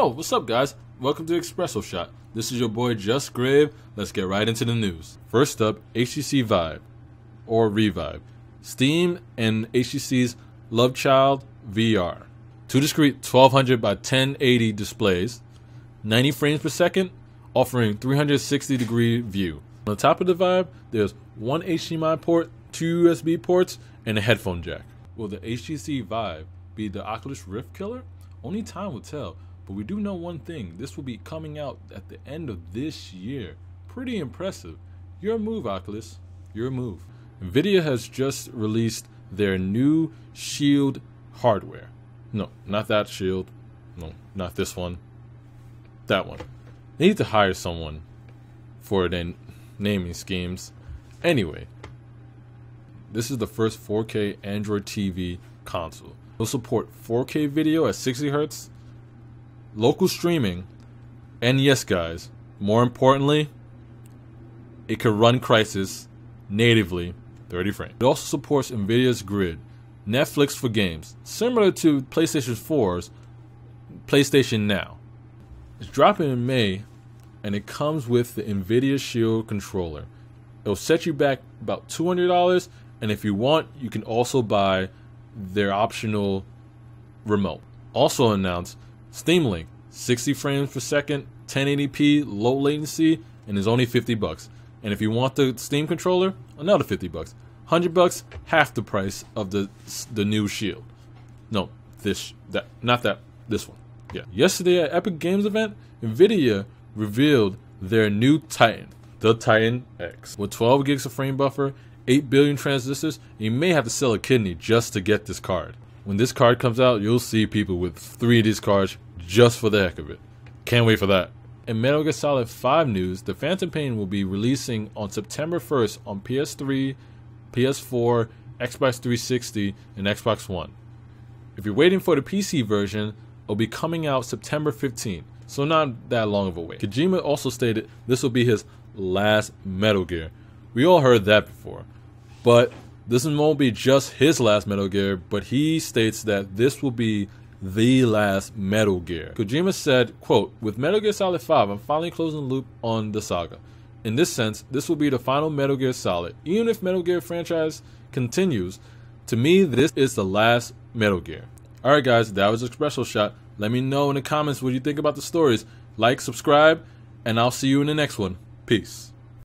Oh, what's up, guys? Welcome to Espresso Shot. This is your boy Just Grave. Let's get right into the news. First up, HTC Vive, or Revive. Steam and HTC's Love Child VR. Two discrete 1200 by 1080 displays, 90 frames per second, offering 360 degree view. On the top of the Vive, there's one HDMI port, two USB ports, and a headphone jack. Will the HTC Vive be the Oculus Rift killer? Only time will tell, but we do know one thing this will be coming out at the end of this year. Pretty impressive. Your move, Oculus. Your move. Nvidia has just released their new Shield hardware. No, not that Shield. No, not this one. That one. They need to hire someone for their naming schemes. Anyway, this is the first 4K Android TV console. It'll support 4K video at 60 Hz, local streaming, and yes, guys, more importantly, it can run Crysis natively 30 frames. It also supports NVIDIA's Grid, Netflix for games, similar to PlayStation 4's PlayStation Now. It's dropping in May, and it comes with the NVIDIA Shield controller. It'll set you back about $200 and if you want, you can also buy their optional remote. Also announced Steam Link, 60 frames per second, 1080p, low latency, and is only 50 bucks. And if you want the Steam controller, another 50 bucks. 100 bucks, half the price of the the new Shield. No, this that not that this one. Yeah. Yesterday at Epic Games event, Nvidia revealed their new Titan, the Titan X, with 12 gigs of frame buffer 8 billion transistors, you may have to sell a kidney just to get this card. When this card comes out, you'll see people with three of these cards just for the heck of it. Can't wait for that. In Metal Gear Solid 5 news, the Phantom Pain will be releasing on September 1st on PS3, PS4, Xbox 360, and Xbox One. If you're waiting for the PC version, it'll be coming out September 15th, so not that long of a wait. Kojima also stated this will be his last Metal Gear. We all heard that before. But this won't be just his last Metal Gear, but he states that this will be the last Metal Gear. Kojima said, quote, With Metal Gear Solid 5, I'm finally closing the loop on the saga. In this sense, this will be the final Metal Gear Solid. Even if Metal Gear franchise continues, to me, this is the last Metal Gear. Alright guys, that was a special shot. Let me know in the comments what you think about the stories. Like, subscribe, and I'll see you in the next one. Peace.